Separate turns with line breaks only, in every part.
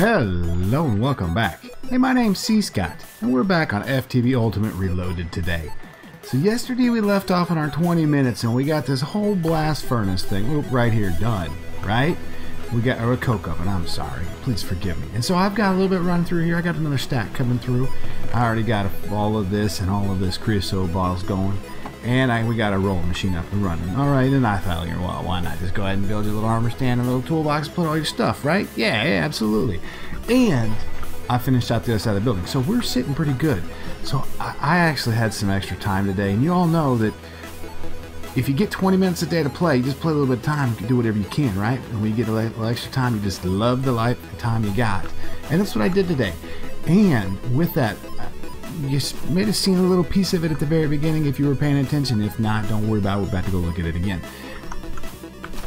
Hello and welcome back. Hey, my name's cScot, and we're back on FTB Ultimate Reloaded today. So yesterday we left off on our 20 minutes, and we got this whole blast furnace thing oop, right here done, right? We got or a coke oven. I'm sorry. Please forgive me. And so I've got a little bit running through here. I got another stack coming through. I already got all of this and all of this creosote bottles going. And I, we got a rolling machine up and running. All right, and I thought, well, why not just go ahead and build your little armor stand and little toolbox, put all your stuff, right? Yeah, yeah, absolutely. And I finished out the other side of the building, so we're sitting pretty good. So I, I actually had some extra time today, and you all know that if you get 20 minutes a day to play, you just play a little bit of time, you do whatever you can, right? And when you get a little extra time, you just love the life the time you got. And that's what I did today. And with that, you may have seen a little piece of it at the very beginning if you were paying attention. If not, don't worry about it. We're about to go look at it again.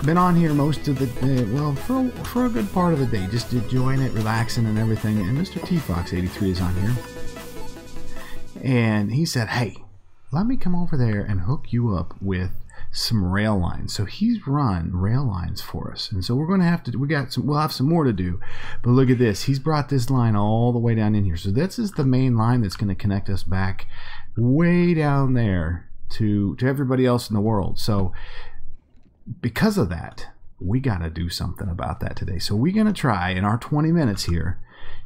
Been on here most of the day, well, for, for a good part of the day, just enjoying it, relaxing and everything. And Mr. T Fox 83 is on here. And he said, hey, let me come over there and hook you up with some rail lines. So he's run rail lines for us. And so we're going to have to, we got some, we'll have some more to do. But look at this. He's brought this line all the way down in here. So this is the main line that's going to connect us back way down there to, to everybody else in the world. So because of that, we got to do something about that today. So we're going to try in our 20 minutes here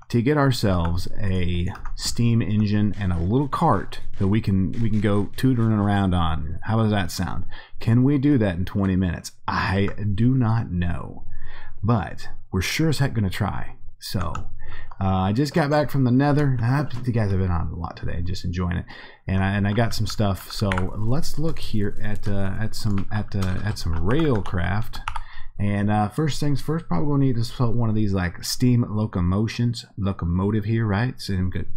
to get ourselves a steam engine and a little cart that we can we can go tutoring around on. How does that sound? Can we do that in 20 minutes? I do not know, but we're sure as heck going to try. So uh, I just got back from the Nether. The guys have been on a lot today, just enjoying it, and I, and I got some stuff. So let's look here at uh, at some at uh, at some railcraft. And uh, first things first, probably gonna need to put one of these like steam locomotions, locomotive here, right? So good.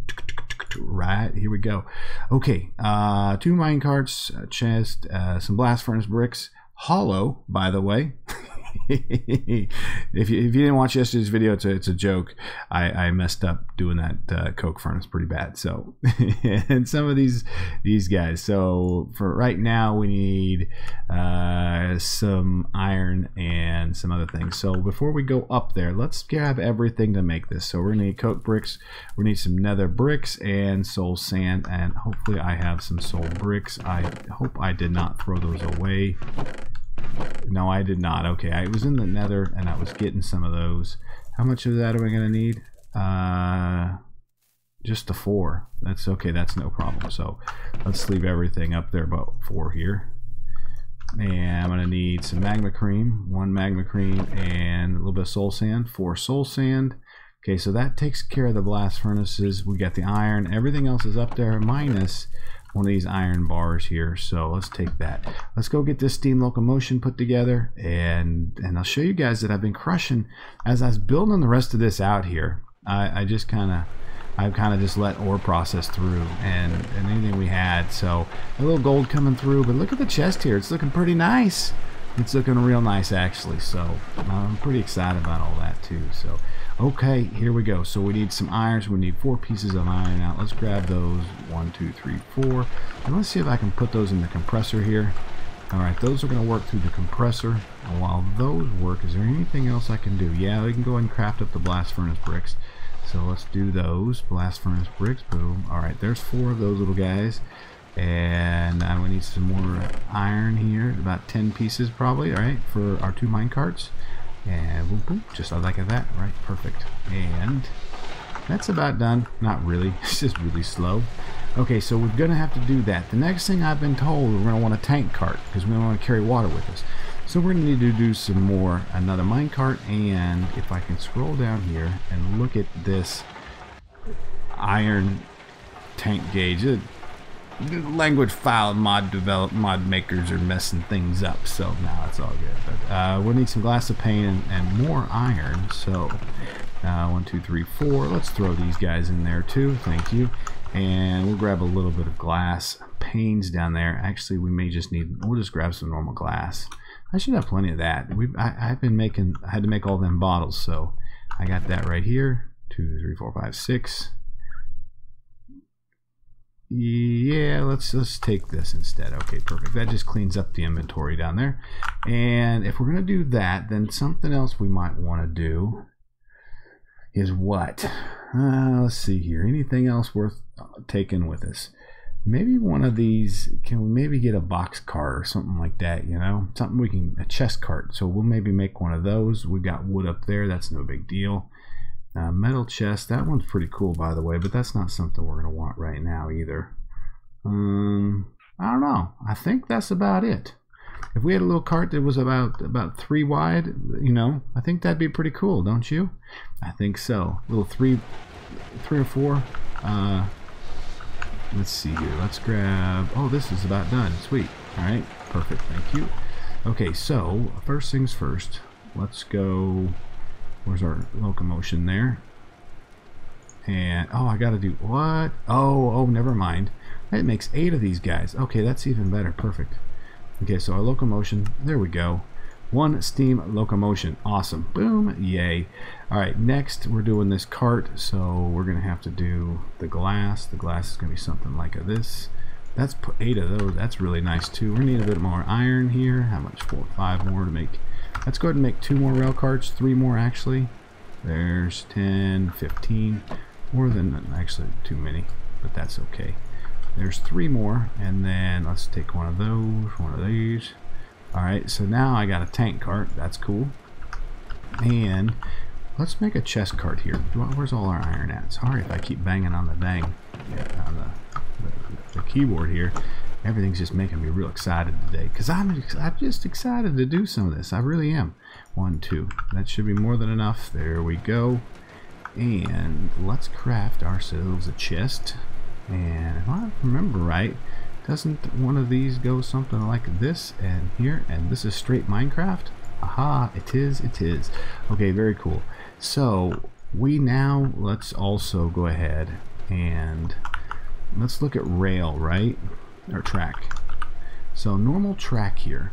Right here we go. Okay, uh, two mine carts, chest, uh, some blast furnace bricks, hollow, by the way. if, you, if you didn't watch yesterday's video, it's a, it's a joke. I, I messed up doing that uh, coke furnace pretty bad. So, and some of these these guys. So for right now, we need uh, some iron and some other things. So before we go up there, let's grab everything to make this. So we're gonna need coke bricks. We need some nether bricks and soul sand, and hopefully I have some soul bricks. I hope I did not throw those away. No, I did not. Okay, I was in the nether and I was getting some of those. How much of that are we going to need? Uh, just the four. That's okay. That's no problem. So let's leave everything up there about four here. And I'm going to need some magma cream, one magma cream, and a little bit of soul sand, four soul sand. Okay, so that takes care of the blast furnaces. We got the iron. Everything else is up there minus one of these iron bars here. So let's take that. Let's go get this steam locomotion put together and and I'll show you guys that I've been crushing as I was building the rest of this out here. I, I just kind of I've kind of just let ore process through and, and anything we had. So a little gold coming through but look at the chest here. It's looking pretty nice it's looking real nice actually so uh, I'm pretty excited about all that too so Okay, here we go. So we need some irons. We need four pieces of iron Now Let's grab those. One, two, three, four. And let's see if I can put those in the compressor here. Alright, those are going to work through the compressor. While those work, is there anything else I can do? Yeah, we can go ahead and craft up the blast furnace bricks. So let's do those. Blast furnace bricks, boom. Alright, there's four of those little guys. And we need some more iron here. About 10 pieces probably, alright, for our two mine carts. And boom, boom, just like that, right? Perfect. And that's about done. Not really. It's just really slow. Okay, so we're to have to do that. The next thing I've been told, we're to want a tank cart because we don't want to carry water with us. So we're to need to do some more, another mine cart, and if I can scroll down here and look at this iron tank gauge, language file mod develop mod makers are messing things up so now it's all good. But uh, we'll need some glass of paint and, and more iron so uh, one two three four let's throw these guys in there too thank you. And we'll grab a little bit of glass panes down there. Actually we may just need we'll just grab some normal glass. I should have plenty of that. We I've been making I had to make all them bottles so I got that right here. Two three four five six yeah let's let's take this instead okay perfect that just cleans up the inventory down there and if we're gonna do that then something else we might want to do is what? Uh, let's see here. Anything else worth taking with us? Maybe one of these. Can we maybe get a box cart or something like that? You know, something we can a chest cart. So we'll maybe make one of those. we've got wood up there. That's no big deal. Uh, metal chest. That one's pretty cool, by the way. But that's not something we're gonna want right now either. Um, I don't know. I think that's about it. If we had a little cart that was about about three wide, you know, I think that'd be pretty cool, don't you? I think so. Little three, three or four. Uh, let's see here. Let's grab. Oh, this is about done. Sweet. All right. Perfect. Thank you. Okay. So first things first. Let's go. Where's our locomotion there? And oh, I got to do what? Oh, oh, never mind. It makes eight of these guys. Okay, that's even better. Perfect. Okay, so our locomotion, there we go. One steam locomotion. Awesome. Boom. Yay. Alright, next we're doing this cart, so we're going to have to do the glass. The glass is going to be something like this. That's eight of those. That's really nice too. We need a bit more iron here. How much? Four, five more to make. Let's go ahead and make two more rail carts. Three more actually. There's 10, 15. More than actually too many, but that's okay. There's three more, and then let's take one of those, one of these. Alright, so now I got a tank cart. That's cool. And let's make a chest cart here. Where's all our iron at? Sorry if I keep banging on the dang, on the, the, the keyboard here. Everything's just making me real excited today because I'm, I'm just excited to do some of this. I really am. One, two. That should be more than enough. There we go. And let's craft ourselves a chest. And if I remember right, doesn't one of these go something like this and here? And this is straight Minecraft? Aha, it is, it is. Okay, very cool. So we now, let's also go ahead and let's look at rail, right? Or track. So normal track here,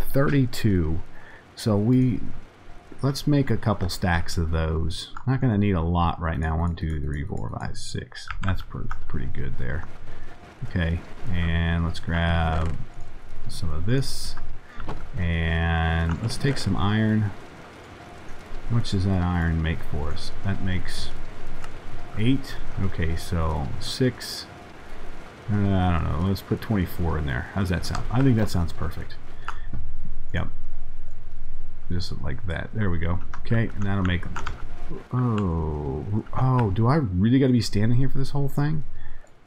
32. So we let's make a couple stacks of those. Not going to need a lot right now. One, two, three, four, five, six. That's pretty good there. Okay, and let's grab some of this. And let's take some iron. How much does that iron make for us? That makes eight. Okay, so six. Uh, I don't know. Let's put 24 in there. How's that sound? I think that sounds perfect. Yep just like that. There we go. Okay, and that'll make... Oh, oh, do I really got to be standing here for this whole thing?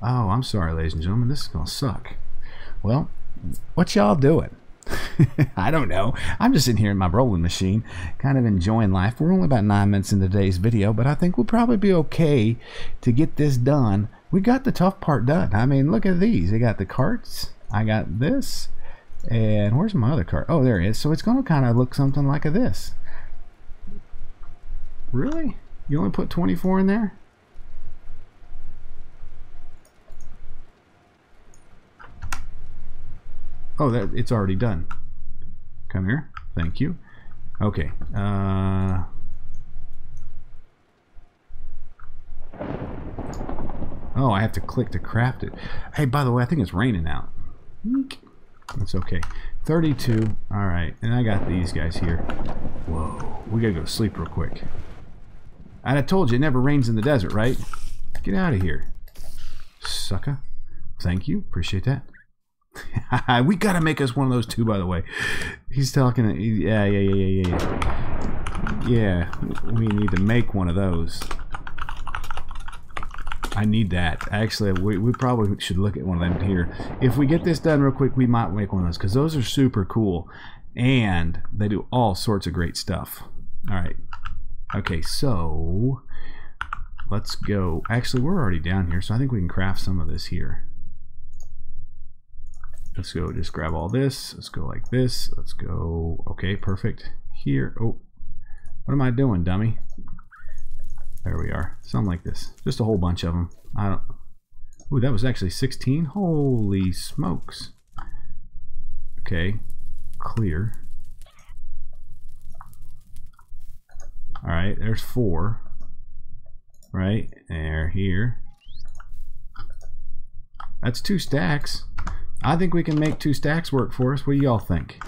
Oh, I'm sorry, ladies and gentlemen. This is going to suck. Well, what y'all doing? I don't know. I'm just sitting here in my rolling machine, kind of enjoying life. We're only about nine minutes in today's video, but I think we'll probably be okay to get this done. We got the tough part done. I mean, look at these. I got the carts. I got this. And where's my other card? Oh, there it is. So it's going to kind of look something like this. Really? You only put 24 in there? Oh, that it's already done. Come here. Thank you. Okay. Uh, oh, I have to click to craft it. Hey, by the way, I think it's raining out. That's okay. 32. Alright. And I got these guys here. Whoa. We gotta go to sleep real quick. And I told you, it never rains in the desert, right? Get out of here. Sucker. Thank you. Appreciate that. we gotta make us one of those too, by the way. He's talking. Yeah, yeah, yeah, yeah, yeah. Yeah, we need to make one of those. I need that. Actually, we, we probably should look at one of them here. If we get this done real quick, we might make one of those because those are super cool. And they do all sorts of great stuff. All right. Okay, so let's go. Actually, we're already down here, so I think we can craft some of this here. Let's go just grab all this. Let's go like this. Let's go. Okay, perfect. Here. Oh, what am I doing, dummy? There we are. Something like this. Just a whole bunch of them. I don't. Ooh, that was actually 16. Holy smokes. Okay. Clear. Alright, there's four. Right, there, here. That's two stacks. I think we can make two stacks work for us. What do y'all think?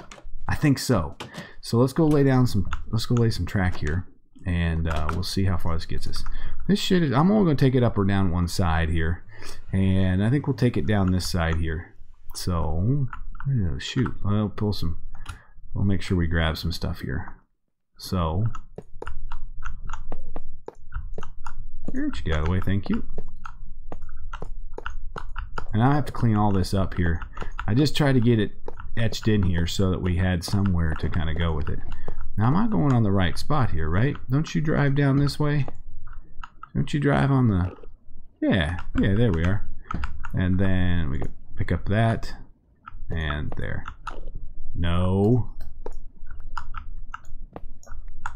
I think so. So let's go lay down some, let's go lay some track here and uh, we'll see how far this gets us. This shit is, I'm only going to take it up or down one side here, and I think we'll take it down this side here. So, oh, shoot, I'll pull some, we'll make sure we grab some stuff here. So, here, get out of the way, thank you. And I have to clean all this up here. I just tried to get it etched in here so that we had somewhere to kind of go with it. Now, am I going on the right spot here, right? Don't you drive down this way? Don't you drive on the... Yeah, yeah, there we are. And then we pick up that. And there. No.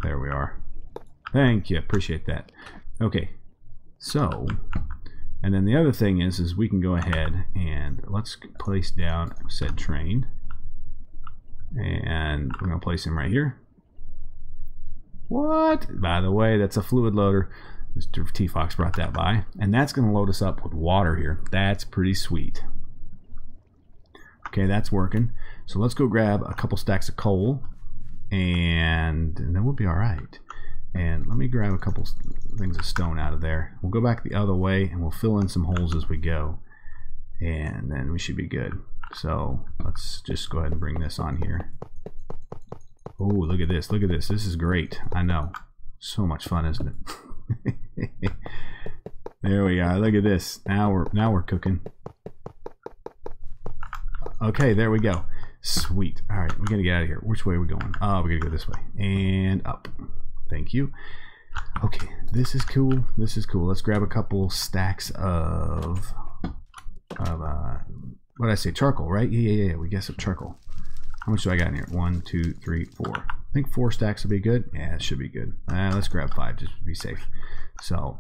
There we are. Thank you. Appreciate that. Okay. So, and then the other thing is, is we can go ahead and let's place down said train. And we're going to place him right here. What? By the way, that's a fluid loader. Mr. T Fox brought that by. And that's going to load us up with water here. That's pretty sweet. Okay, that's working. So let's go grab a couple stacks of coal. And, and then we'll be all right. And let me grab a couple things of stone out of there. We'll go back the other way and we'll fill in some holes as we go. And then we should be good. So let's just go ahead and bring this on here. Oh, look at this. Look at this. This is great. I know. So much fun, isn't it? there we are. Look at this. Now we're now we're cooking. Okay, there we go. Sweet. All right, we got to get out of here. Which way are we going? Oh, we got to go this way. And up. Thank you. Okay, this is cool. This is cool. Let's grab a couple stacks of of uh what I say? Charcoal, right? Yeah, yeah, yeah. We get some charcoal. How much do I got in here? One, two, three, four. I think four stacks would be good. Yeah, it should be good. Uh, let's grab five just to be safe. So,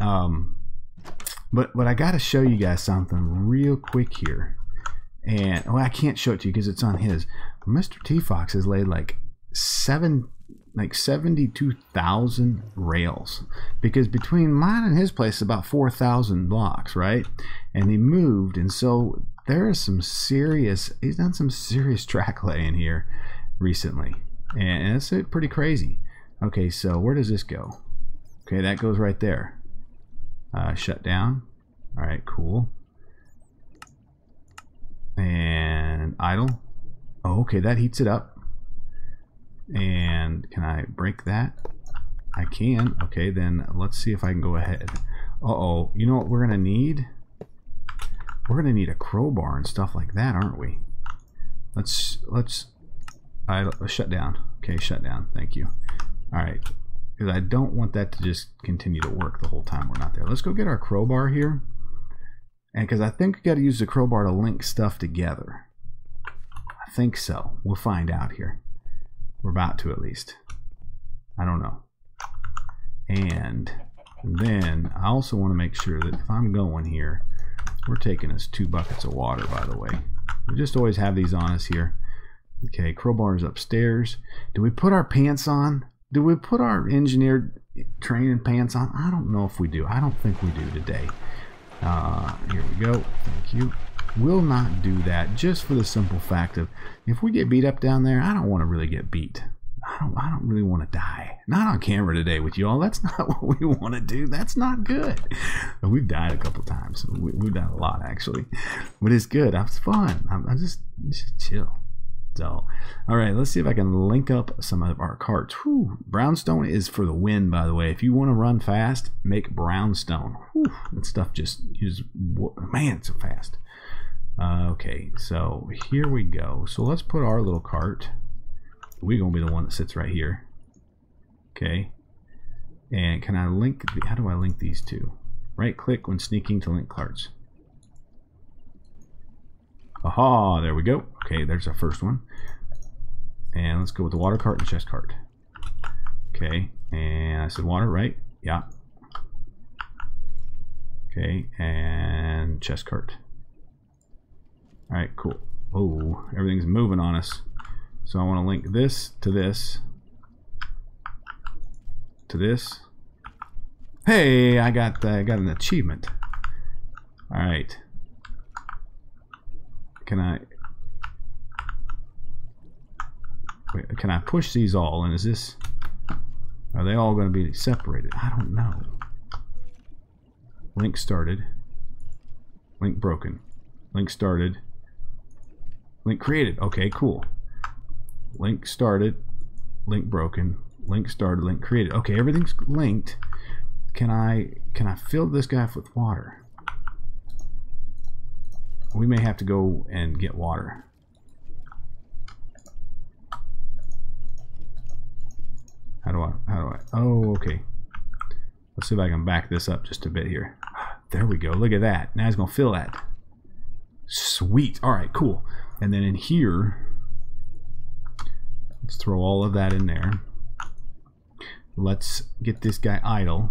um, but but I got to show you guys something real quick here. And well, I can't show it to you because it's on his. Mr. T Fox has laid like seven, like seventy-two thousand rails. Because between mine and his place is about four thousand blocks, right? And he moved, and so there is some serious he's done some serious track laying here recently. And it's pretty crazy. Okay so where does this go? Okay that goes right there. Uh, shut down. All right cool. And idle. Oh, okay that heats it up. And can I break that I can okay then let's see if I can go ahead uh-oh you know what we're gonna need we're gonna need a crowbar and stuff like that, aren't we? Let's let's I let's shut down. Okay, shut down. Thank you. All right, because I don't want that to just continue to work the whole time we're not there. Let's go get our crowbar here, and because I think we got to use the crowbar to link stuff together. I think so. We'll find out here. We're about to at least. I don't know. And then I also want to make sure that if I'm going here we're taking us two buckets of water, by the way. We just always have these on us here. Okay, crowbars upstairs. Do we put our pants on? Do we put our engineered training pants on? I don't know if we do. I don't think we do today. Uh, here we go. Thank you. Will not do that just for the simple fact of if we get beat up down there, I don't want to really get beat. I don't, I don't really want to die. Not on camera today with y'all. That's not what we want to do. That's not good. We've died a couple times. We, have died a lot actually, but it's good. It's fun. I'm, I'm just, just chill. So, all right, let's see if I can link up some of our carts. Whew, brownstone is for the win, by the way. If you want to run fast, make brownstone. Whew, that stuff just, just man, so fast. Uh, okay, so here we go. So let's put our little cart we're going to be the one that sits right here. Okay. And can I link, the, how do I link these two? Right click when sneaking to link cards. Aha, there we go. Okay, there's our first one. And let's go with the water cart and chest cart. Okay, and I said water, right? Yeah. Okay, and chest cart. Alright, cool. Oh, everything's moving on us. So I want to link this to this to this. Hey, I got uh, I got an achievement. All right. Can I wait, can I push these all and is this Are they all going to be separated? I don't know. Link started. Link broken. Link started. Link created. Okay, cool. Link started. Link broken. Link started. Link created. Okay, everything's linked. Can I can I fill this guy up with water? We may have to go and get water. How do I, how do I, oh, okay. Let's see if I can back this up just a bit here. There we go, look at that. Now it's gonna fill that. Sweet, all right, cool. And then in here, let's throw all of that in there. Let's get this guy idle.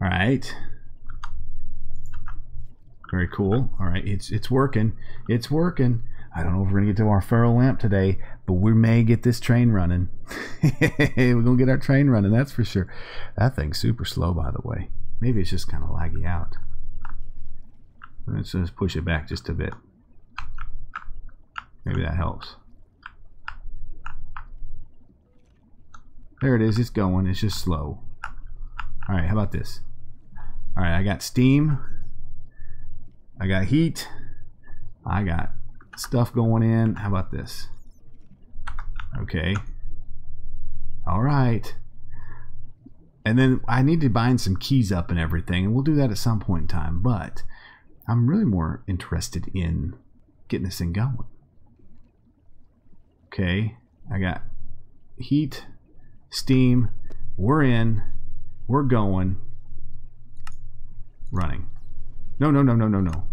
All right. Very cool. All right, it's it's working. It's working. I don't know if we're gonna get to our ferro lamp today, but we may get this train running. we're gonna get our train running, that's for sure. That thing's super slow, by the way. Maybe it's just kind of laggy out. Let's just push it back just a bit. Maybe that helps. There it is. It's going. It's just slow. All right. How about this? All right. I got steam. I got heat. I got stuff going in. How about this? Okay. All right. And then I need to bind some keys up and everything, and we'll do that at some point in time. But I'm really more interested in getting this thing going. Okay. I got heat, steam. We're in. We're going. Running. No, no, no, no, no, no.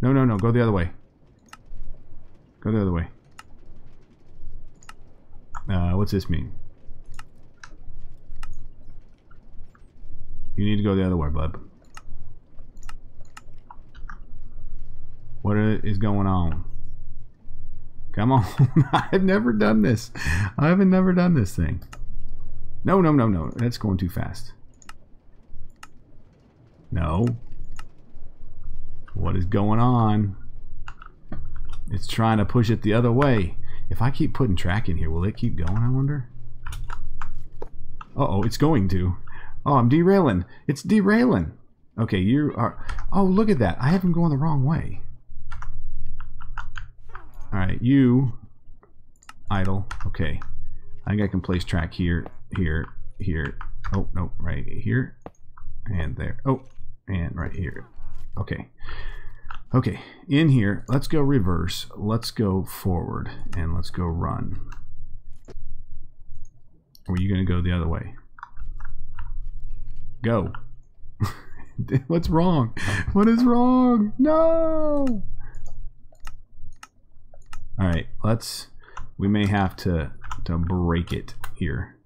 No, no, no. Go the other way. Go the other way. Uh, what's this mean? You need to go the other way, bub. What is going on? Come on. I've never done this. I haven't never done this thing. No, no, no, no. That's going too fast. No. What is going on? It's trying to push it the other way. If I keep putting track in here, will it keep going, I wonder? Uh-oh, it's going to. Oh, I'm derailing. It's derailing. Okay, you are... Oh, look at that. I have him going the wrong way. Alright, you... Idle. Okay. I think I can place track here, here, here. Oh, no, right here. And there. Oh, and right here. Okay. Okay, in here, let's go reverse. Let's go forward and let's go run. Or are you going to go the other way? Go. What's wrong? What is wrong? No! Alright, let's... We may have to, to break it here.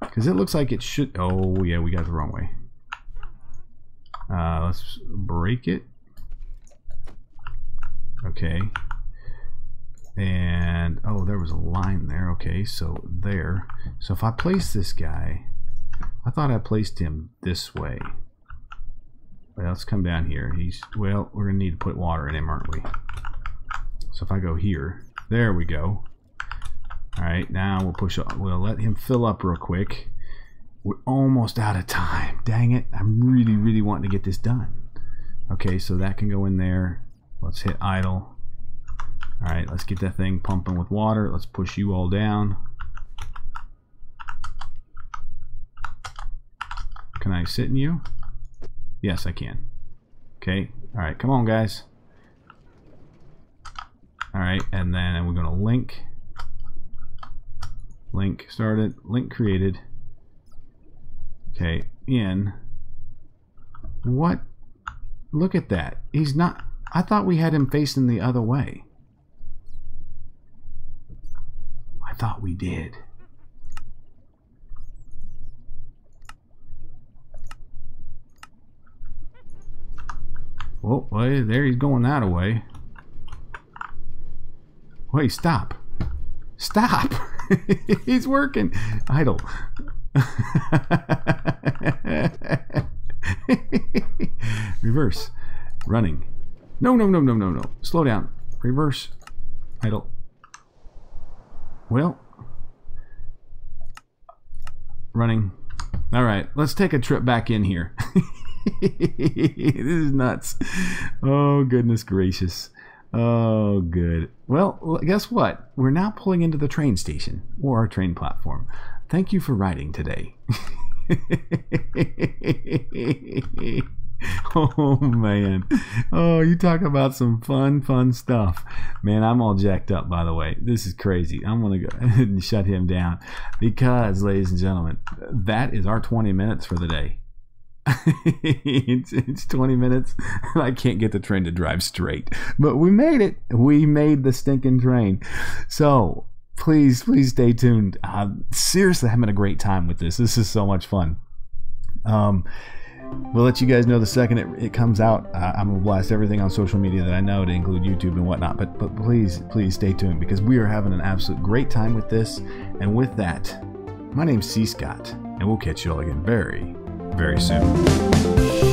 Because it looks like it should... Oh, yeah, we got the wrong way. Uh, let's break it. Okay. And, oh, there was a line there. Okay, so there. So if I place this guy, I thought I placed him this way. Well, let's come down here. He's, well, we're going to need to put water in him, aren't we? So if I go here, there we go. All right, now we'll push, Up. we'll let him fill up real quick. We're almost out of time. Dang it. I'm really, really wanting to get this done. Okay, so that can go in there. Let's hit idle. All right, let's get that thing pumping with water. Let's push you all down. Can I sit in you? Yes, I can. Okay. All right, come on, guys. All right, and then we're going to link. Link started. Link created. Okay, in. What? Look at that. He's not... I thought we had him facing the other way. I thought we did. Oh, well, there he's going that way. Wait, stop. Stop! he's working. Idle. Reverse. Running. No, no, no, no, no, no. Slow down. Reverse. Idle. Well. running. All right, let's take a trip back in here. this is nuts. Oh, goodness gracious. Oh, good. Well, guess what? We're now pulling into the train station or our train platform. Thank you for riding today. oh man oh you talk about some fun fun stuff man i'm all jacked up by the way this is crazy i'm gonna go and shut him down because ladies and gentlemen that is our 20 minutes for the day it's, it's 20 minutes. I can't get the train to drive straight. But we made it. We made the stinking train. So please please stay tuned. Uh, seriously having a great time with this. This is so much fun. Um We'll let you guys know the second it, it comes out. Uh, I'm gonna blast everything on social media that I know to include YouTube and whatnot. But but please please stay tuned because we are having an absolute great time with this. And with that, my name's cScot, and we'll catch you all again very very soon.